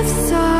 of sorrow